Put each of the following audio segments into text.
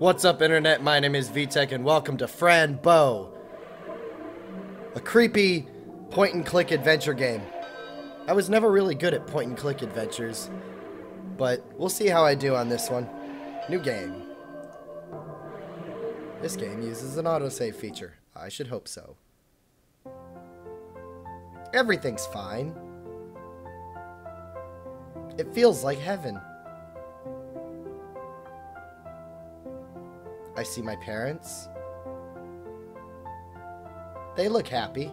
What's up, Internet? My name is VTech, and welcome to Fran Bow, a creepy point and click adventure game. I was never really good at point and click adventures, but we'll see how I do on this one. New game. This game uses an autosave feature. I should hope so. Everything's fine. It feels like heaven. I see my parents. They look happy.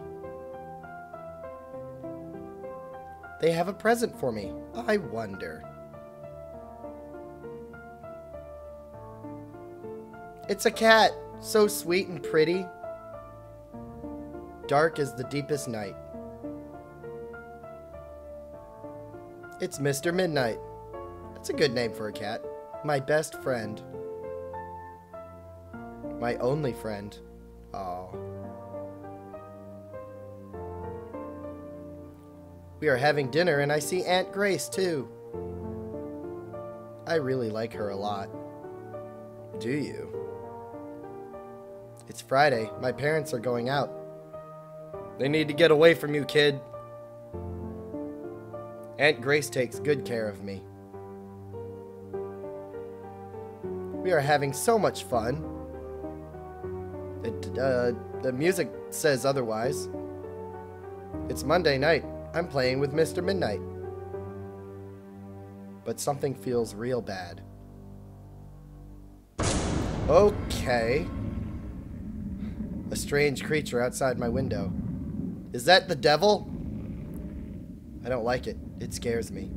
They have a present for me. I wonder. It's a cat, so sweet and pretty. Dark as the deepest night. It's Mr. Midnight. That's a good name for a cat. My best friend. My only friend. Oh. We are having dinner and I see Aunt Grace too. I really like her a lot. Do you? It's Friday. My parents are going out. They need to get away from you, kid. Aunt Grace takes good care of me. We are having so much fun. It, uh, the music says otherwise. It's Monday night. I'm playing with Mr. Midnight. But something feels real bad. Okay. A strange creature outside my window. Is that the devil? I don't like it. It scares me.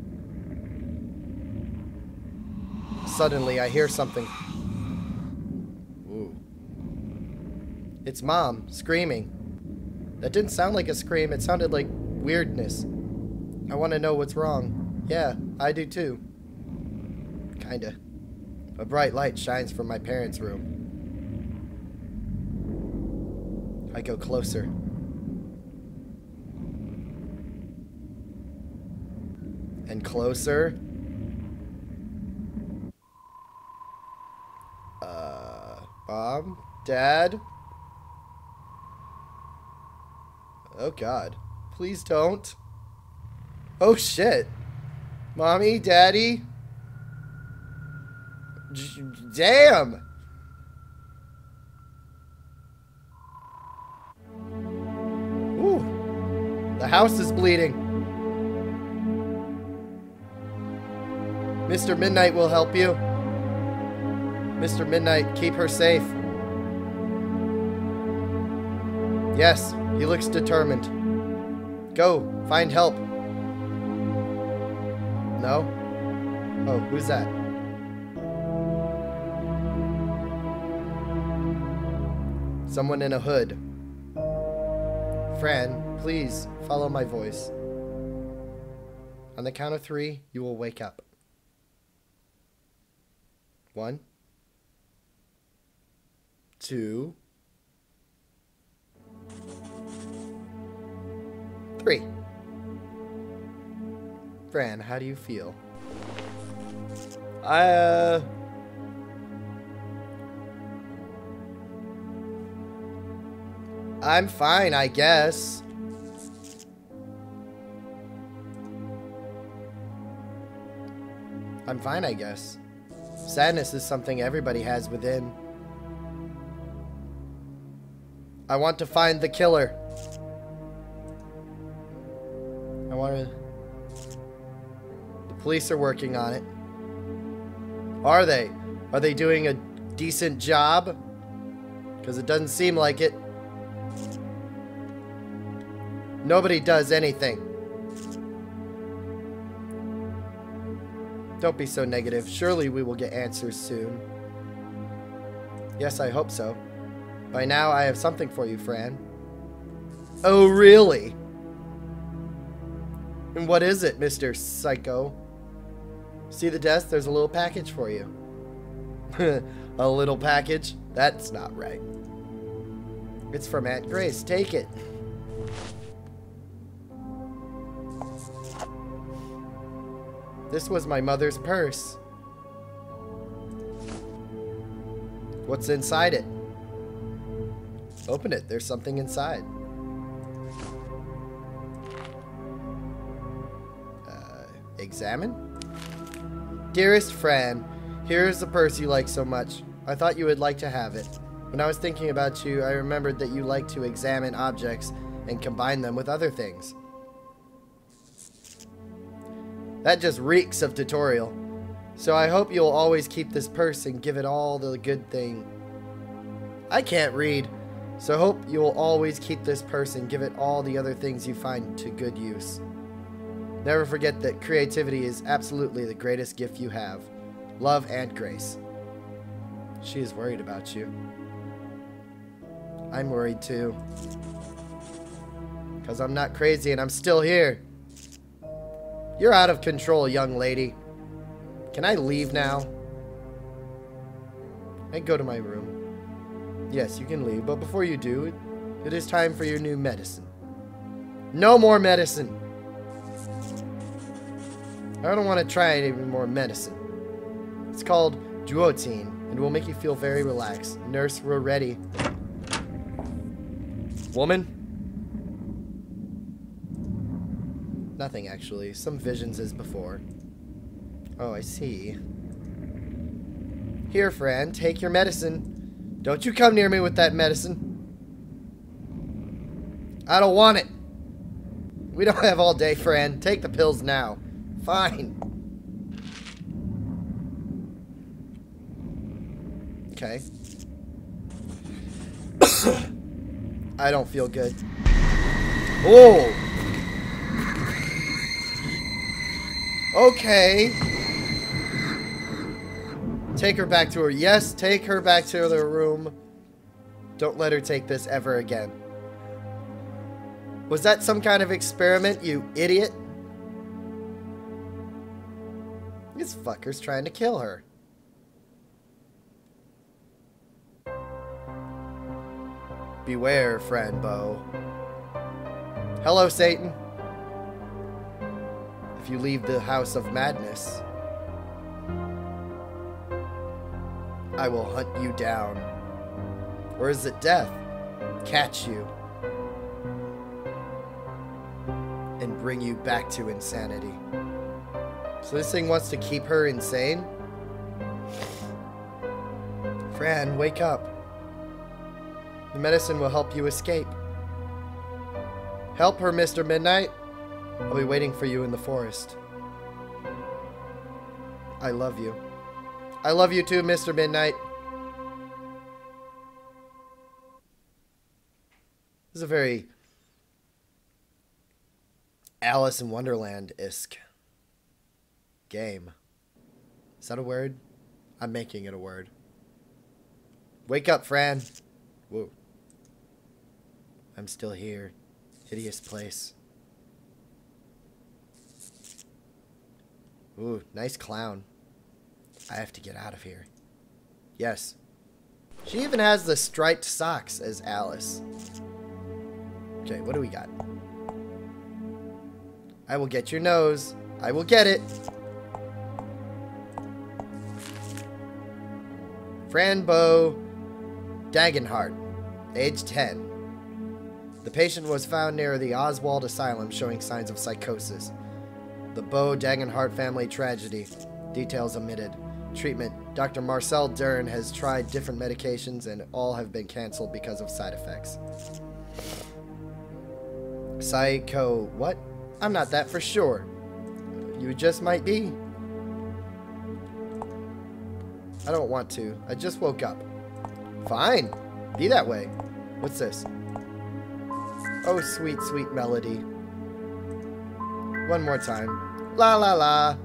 Suddenly, I hear something. It's Mom, screaming. That didn't sound like a scream, it sounded like weirdness. I want to know what's wrong. Yeah, I do too. Kinda. A bright light shines from my parents' room. I go closer. And closer. Uh, Mom? Dad? Oh god. Please don't. Oh shit. Mommy? Daddy? J damn! Ooh. The house is bleeding. Mr. Midnight will help you. Mr. Midnight, keep her safe. Yes, he looks determined. Go, find help. No? Oh, who's that? Someone in a hood. Fran, please follow my voice. On the count of three, you will wake up. One, two, three. Fran, how do you feel? I, uh... I'm fine, I guess. I'm fine, I guess. Sadness is something everybody has within. I want to find the killer. Police are working on it. Are they? Are they doing a decent job? Because it doesn't seem like it. Nobody does anything. Don't be so negative. Surely we will get answers soon. Yes, I hope so. By now, I have something for you, Fran. Oh, really? And what is it, Mr. Psycho? See the desk? There's a little package for you. a little package? That's not right. It's from Aunt Grace. Take it. This was my mother's purse. What's inside it? Open it. There's something inside. Uh, examine? Dearest Fran, here is the purse you like so much. I thought you would like to have it. When I was thinking about you, I remembered that you like to examine objects and combine them with other things. That just reeks of tutorial. So I hope you'll always keep this purse and give it all the good thing. I can't read, so hope you'll always keep this purse and give it all the other things you find to good use. Never forget that creativity is absolutely the greatest gift you have. Love and grace. She is worried about you. I'm worried too. Because I'm not crazy and I'm still here. You're out of control, young lady. Can I leave now? I go to my room. Yes, you can leave, but before you do, it, it is time for your new medicine. No more medicine! I don't want to try any more medicine. It's called duotine and will make you feel very relaxed. Nurse, we're ready. Woman? Nothing, actually. Some visions as before. Oh, I see. Here, Fran, take your medicine. Don't you come near me with that medicine. I don't want it. We don't have all day, Fran. Take the pills now. Fine. Okay. I don't feel good. Oh! Okay. Take her back to her. Yes, take her back to the room. Don't let her take this ever again. Was that some kind of experiment, you idiot? This fucker's trying to kill her. Beware, Fran Bow. Hello, Satan if you leave the house of madness. I will hunt you down. Or is it death? Catch you. And bring you back to insanity. So this thing wants to keep her insane? Fran, wake up. The medicine will help you escape. Help her, Mr. Midnight. I'll be waiting for you in the forest. I love you. I love you too, Mr. Midnight. This is a very Alice in Wonderland-esque game. Is that a word? I'm making it a word. Wake up, Fran. Whoa. I'm still here. Hideous place. Ooh, nice clown. I have to get out of here. Yes. She even has the striped socks as Alice. Okay, what do we got? I will get your nose. I will get it. Fran Bow Dagenhart, age 10. The patient was found near the Oswald Asylum showing signs of psychosis. The Bow Dagenhart family tragedy. Details omitted. Treatment. Dr. Marcel Deern has tried different medications and all have been canceled because of side effects. Psycho. What? I'm not that for sure. You just might be. I don't want to. I just woke up. Fine. Be that way. What's this? Oh, sweet, sweet melody. One more time. La la la.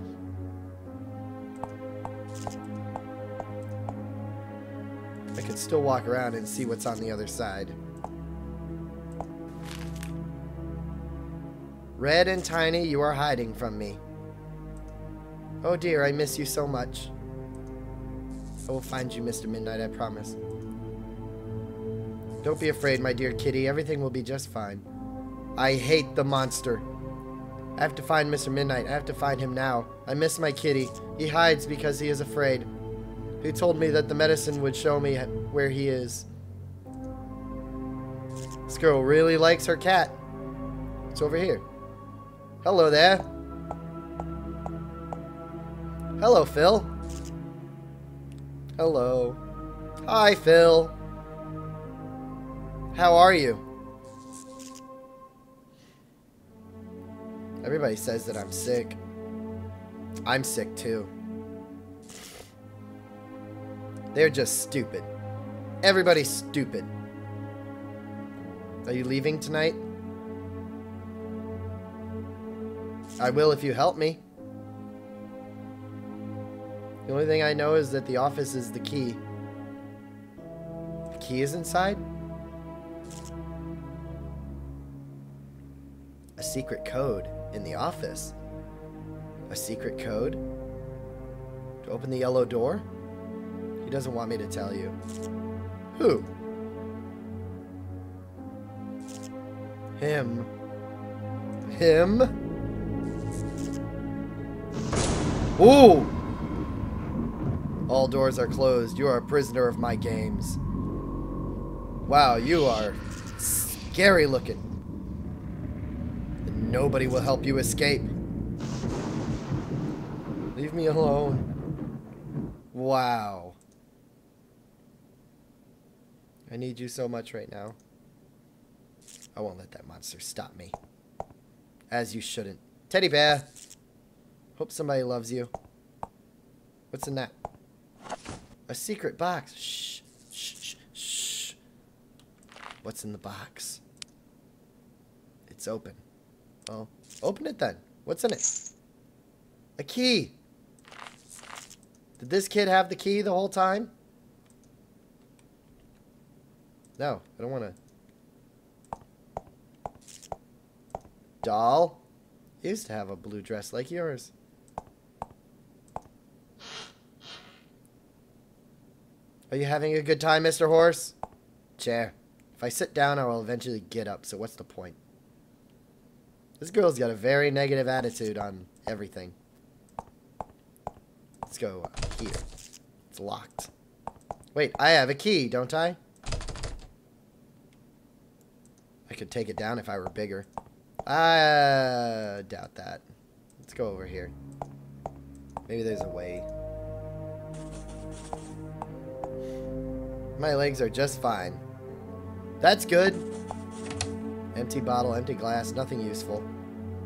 I can still walk around and see what's on the other side. Red and Tiny, you are hiding from me. Oh dear, I miss you so much. I will find you, Mr. Midnight, I promise. Don't be afraid, my dear kitty. Everything will be just fine. I hate the monster. I have to find Mr. Midnight. I have to find him now. I miss my kitty. He hides because he is afraid. He told me that the medicine would show me where he is. This girl really likes her cat. It's over here. Hello there. Hello, Phil. Hello. Hi, Phil. How are you? Everybody says that I'm sick. I'm sick too. They're just stupid. Everybody's stupid. Are you leaving tonight? I will if you help me. The only thing I know is that the office is the key. The key is inside? A secret code in the office. A secret code? To open the yellow door? He doesn't want me to tell you. Who? Him. Him? Ooh! All doors are closed. You are a prisoner of my games. Wow, you are scary looking. Nobody will help you escape. Leave me alone. Wow. I need you so much right now. I won't let that monster stop me. As you shouldn't. Teddy bear. Hope somebody loves you. What's in that? A secret box. Shh. Shh. Shh. What's in the box? It's open. Oh. open it then. What's in it? A key. Did this kid have the key the whole time? No, I don't want to. Doll. Used to have a blue dress like yours. Are you having a good time, Mr. Horse? Chair. If I sit down, I will eventually get up, so what's the point? This girl's got a very negative attitude on everything. Let's go here. It's locked. Wait, I have a key, don't I? I could take it down if I were bigger. I uh, doubt that. Let's go over here. Maybe there's a way. My legs are just fine. That's good. Empty bottle, empty glass, nothing useful.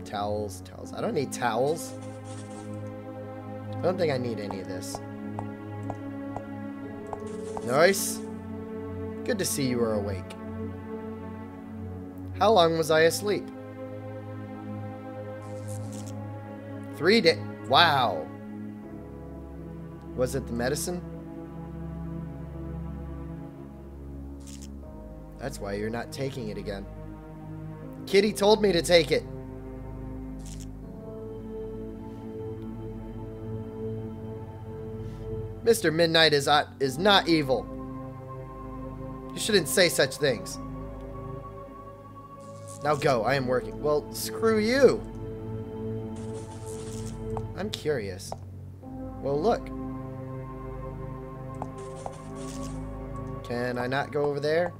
Towels, towels. I don't need towels. I don't think I need any of this. Nice. Good to see you are awake. How long was I asleep? Three days. Wow. Was it the medicine? That's why you're not taking it again. Kitty told me to take it. Mr. Midnight is not, is not evil. You shouldn't say such things. Now go, I am working. Well, screw you. I'm curious. Well, look. Can I not go over there?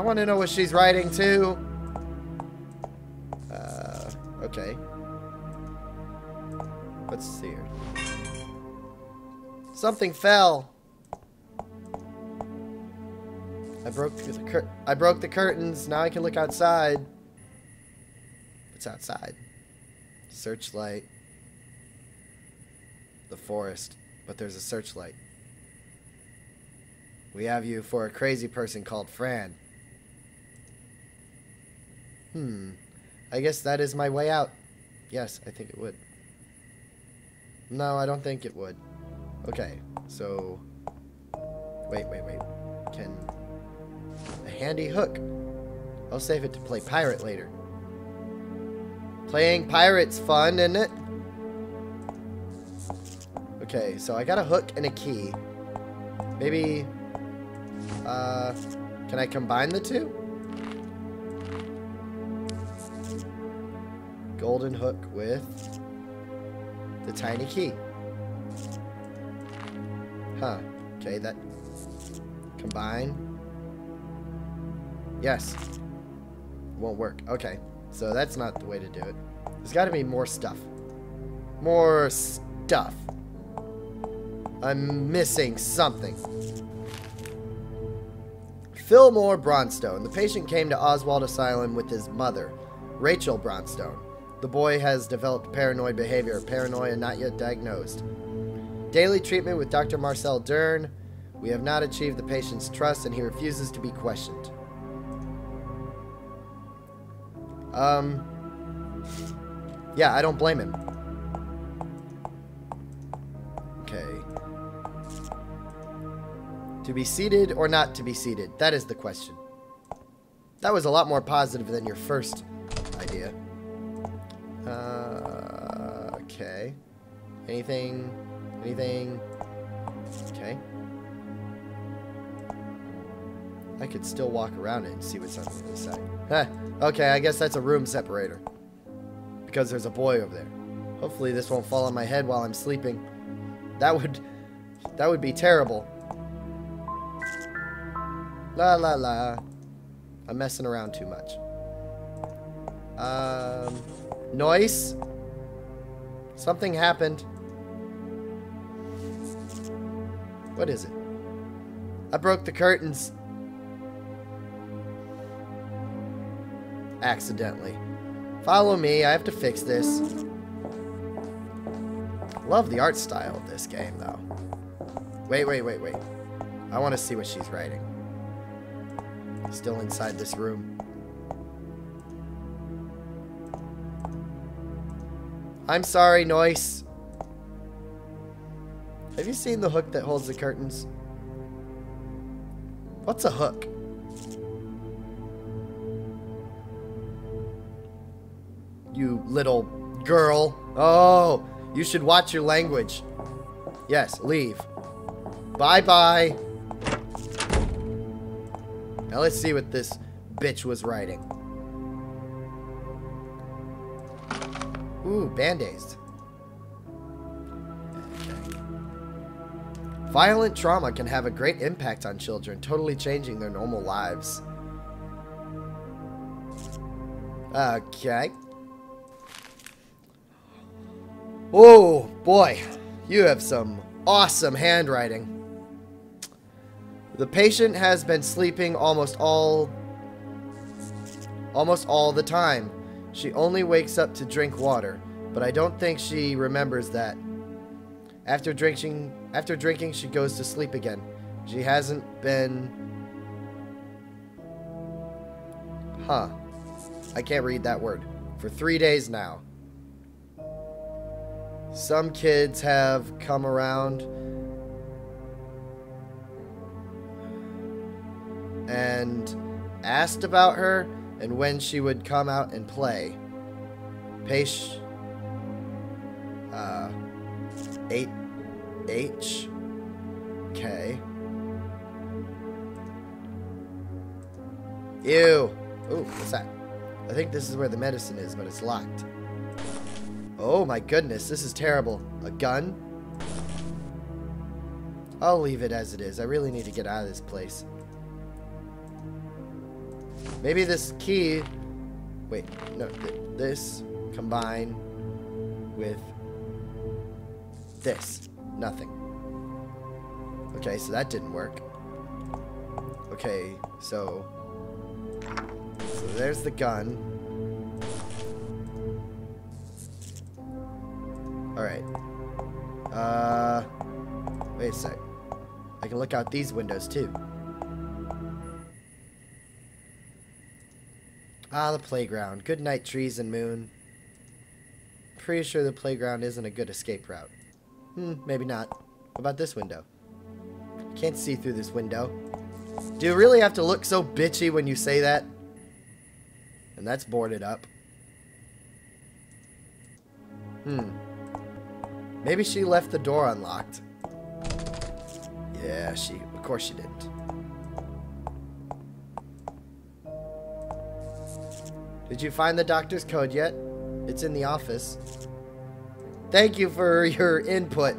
I want to know what she's writing, too. Uh, okay. Let's see here. Something fell. I broke the I broke the curtains. Now I can look outside. What's outside? Searchlight. The forest. But there's a searchlight. We have you for a crazy person called Fran. Hmm. I guess that is my way out. Yes, I think it would. No, I don't think it would. Okay, so... Wait, wait, wait. Can... A handy hook. I'll save it to play pirate later. Playing pirate's fun, isn't it? Okay, so I got a hook and a key. Maybe... Uh... Can I combine the two? Golden hook with the tiny key. Huh. Okay, that... Combine. Yes. Won't work. Okay. So that's not the way to do it. There's got to be more stuff. More stuff. I'm missing something. Fillmore Bronstone. The patient came to Oswald Asylum with his mother, Rachel Bronstone. The boy has developed paranoid behavior, paranoia not yet diagnosed. Daily treatment with Dr. Marcel Deern. We have not achieved the patient's trust and he refuses to be questioned. Um, yeah, I don't blame him. Okay. To be seated or not to be seated? That is the question. That was a lot more positive than your first idea. Anything? Anything? Okay. I could still walk around it and see what's on the other side. Huh. Okay, I guess that's a room separator. Because there's a boy over there. Hopefully this won't fall on my head while I'm sleeping. That would... That would be terrible. La la la. I'm messing around too much. Um... Noise? Something happened. What is it? I broke the curtains. Accidentally. Follow me, I have to fix this. Love the art style of this game, though. Wait, wait, wait, wait. I want to see what she's writing. Still inside this room. I'm sorry, Noise. Have you seen the hook that holds the curtains? What's a hook? You little girl. Oh, you should watch your language. Yes, leave. Bye-bye. Now let's see what this bitch was writing. Ooh, band-aids. Violent trauma can have a great impact on children, totally changing their normal lives. Okay. Oh, boy. You have some awesome handwriting. The patient has been sleeping almost all almost all the time. She only wakes up to drink water, but I don't think she remembers that. After drinking, after drinking, she goes to sleep again. She hasn't been. Huh. I can't read that word. For three days now. Some kids have come around and asked about her and when she would come out and play. Pace. Uh. 8 H. K. Ew. Ooh, what's that? I think this is where the medicine is, but it's locked. Oh my goodness, this is terrible. A gun? I'll leave it as it is. I really need to get out of this place. Maybe this key... Wait, no. Th this combine with this. Nothing. Okay, so that didn't work. Okay, so... So there's the gun. Alright. Uh... Wait a sec. I can look out these windows, too. Ah, the playground. Good night, trees and moon. Pretty sure the playground isn't a good escape route. Hmm, maybe not. About this window? Can't see through this window. Do you really have to look so bitchy when you say that? And that's boarded up. Hmm. Maybe she left the door unlocked. Yeah, she... Of course she didn't. Did you find the doctor's code yet? It's in the office. Thank you for your input.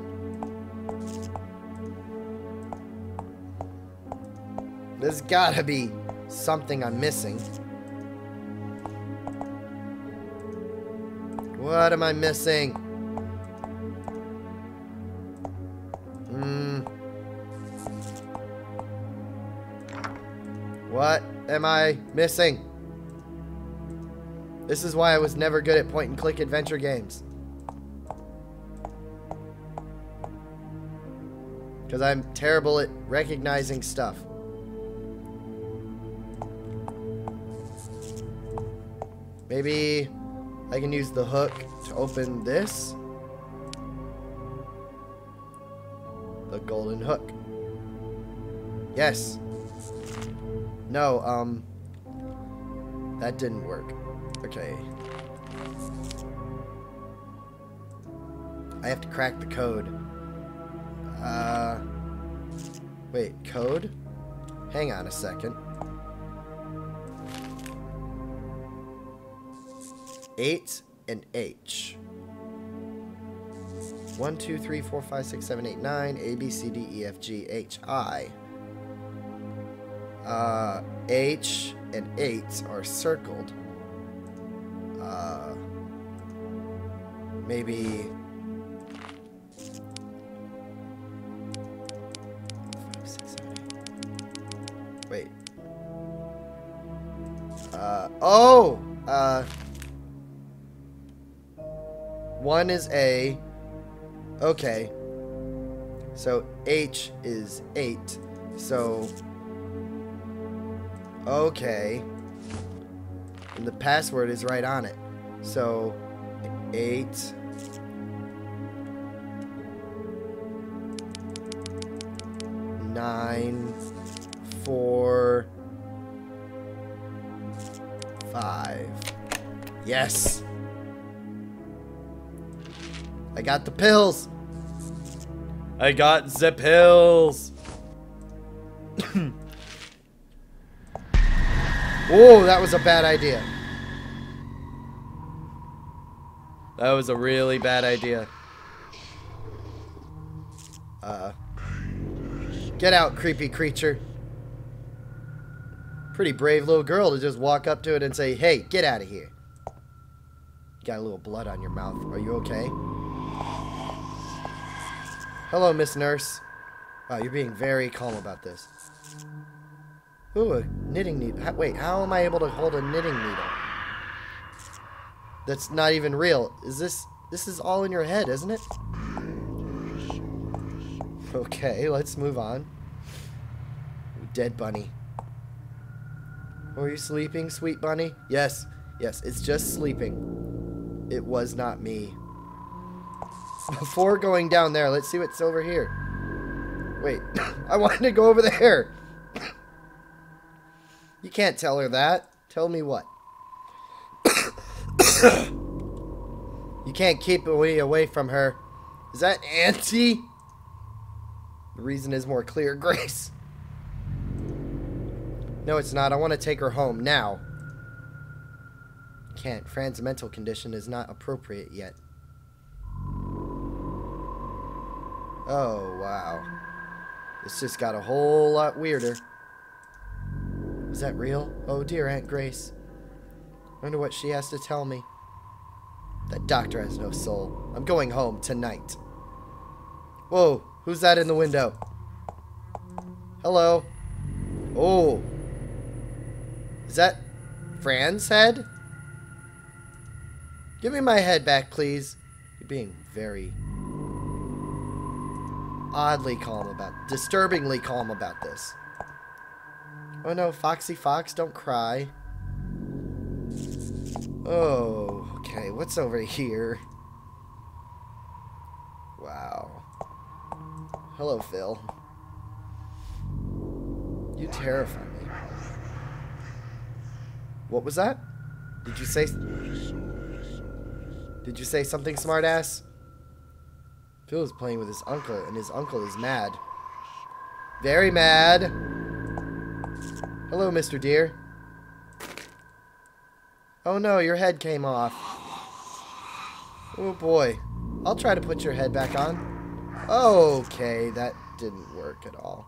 There's gotta be something I'm missing. What am I missing? Hmm. What am I missing? This is why I was never good at point and click adventure games. Because I'm terrible at recognizing stuff. Maybe I can use the hook to open this. The golden hook. Yes. No, um... That didn't work. Okay. I have to crack the code. Uh... Wait, code? Hang on a second. 8 and H. 1, 2, 3, 4, 5, 6, 7, 8, 9, A, B, C, D, E, F, G, H, I. Uh, H and 8 are circled. Uh, maybe... oh! Uh... One is A. Okay. So H is 8. So... Okay. And the password is right on it. So... 8... Nine, five. Yes. I got the pills. I got the pills. oh, that was a bad idea. That was a really bad idea. Uh, get out, creepy creature. Pretty brave little girl to just walk up to it and say, hey, get out of here. You got a little blood on your mouth. Are you okay? Hello, Miss Nurse. Wow, you're being very calm about this. Ooh, a knitting needle. Wait, how am I able to hold a knitting needle? That's not even real. Is this... This is all in your head, isn't it? Okay, let's move on. Dead bunny. Are you sleeping, sweet bunny? Yes, yes, it's just sleeping. It was not me. Before going down there, let's see what's over here. Wait, I wanted to go over there. you can't tell her that. Tell me what. you can't keep me away from her. Is that Auntie? The reason is more clear, Grace. No, it's not. I want to take her home now. Can't. Fran's mental condition is not appropriate yet. Oh, wow. This just got a whole lot weirder. Is that real? Oh dear, Aunt Grace. Wonder what she has to tell me. That doctor has no soul. I'm going home tonight. Whoa, who's that in the window? Hello? Oh. Is that Fran's head? Give me my head back, please. You're being very oddly calm about, disturbingly calm about this. Oh no, Foxy Fox, don't cry. Oh, okay, what's over here? Wow. Hello, Phil. You terrify. What was that? Did you say... Did you say something, smartass? Phil is playing with his uncle, and his uncle is mad. Very mad. Hello, Mr. Deer. Oh no, your head came off. Oh boy. I'll try to put your head back on. Okay, that didn't work at all.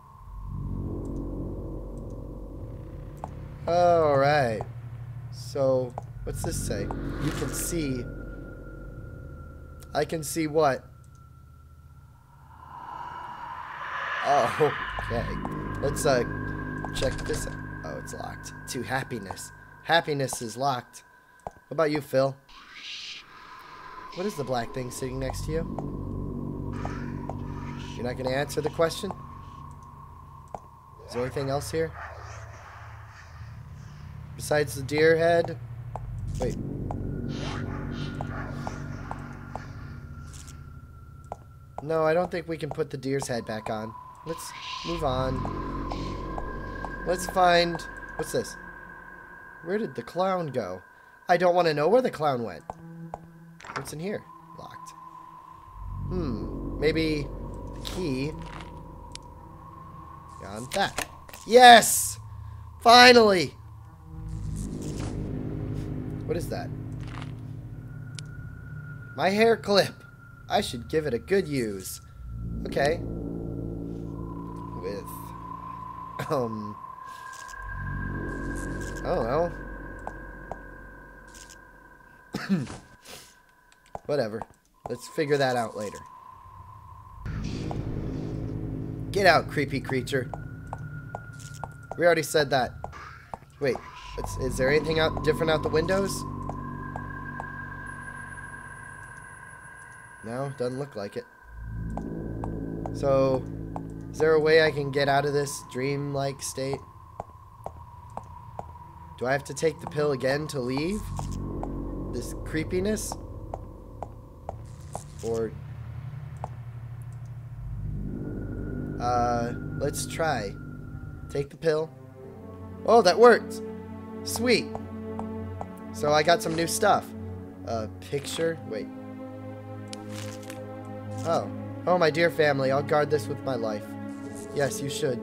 Alright. So, what's this say? You can see. I can see what? Oh, okay. Let's uh check this out. Oh, it's locked. To happiness. Happiness is locked. What about you, Phil? What is the black thing sitting next to you? You're not going to answer the question? Is there anything else here? Besides the deer head? Wait. No, I don't think we can put the deer's head back on. Let's move on. Let's find... What's this? Where did the clown go? I don't want to know where the clown went. What's in here? Locked. Hmm. Maybe the key. On that. Yes! Finally! What is that? My hair clip. I should give it a good use. Okay. With... Um... Oh, well. Whatever. Let's figure that out later. Get out, creepy creature. We already said that. Wait, is there anything out different out the windows? No, doesn't look like it. So, is there a way I can get out of this dream-like state? Do I have to take the pill again to leave? This creepiness? Or... Uh, let's try. Take the pill. Oh, that worked! Sweet! So I got some new stuff. A picture? Wait. Oh. Oh, my dear family, I'll guard this with my life. Yes, you should.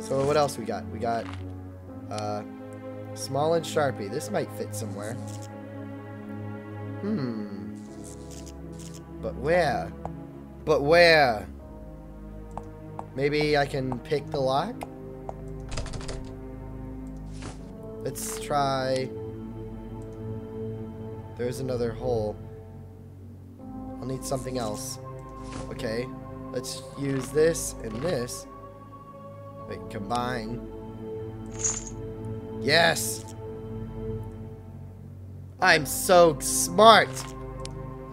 So what else we got? We got uh, small and Sharpie. This might fit somewhere. Hmm. But where? But where? Maybe I can pick the lock? Let's try... There's another hole. I'll need something else. Okay. Let's use this and this. Wait, combine. Yes! I'm so smart!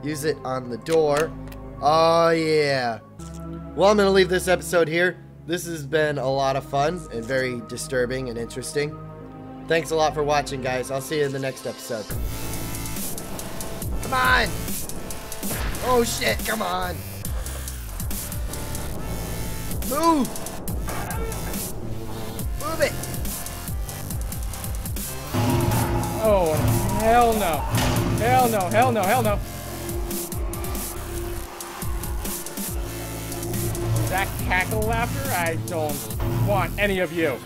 Use it on the door. Oh, yeah. Well, I'm going to leave this episode here. This has been a lot of fun and very disturbing and interesting. Thanks a lot for watching, guys. I'll see you in the next episode. Come on! Oh, shit, come on! Move! Move it! Oh, hell no. Hell no, hell no, hell no. That cackle laughter? I don't want any of you.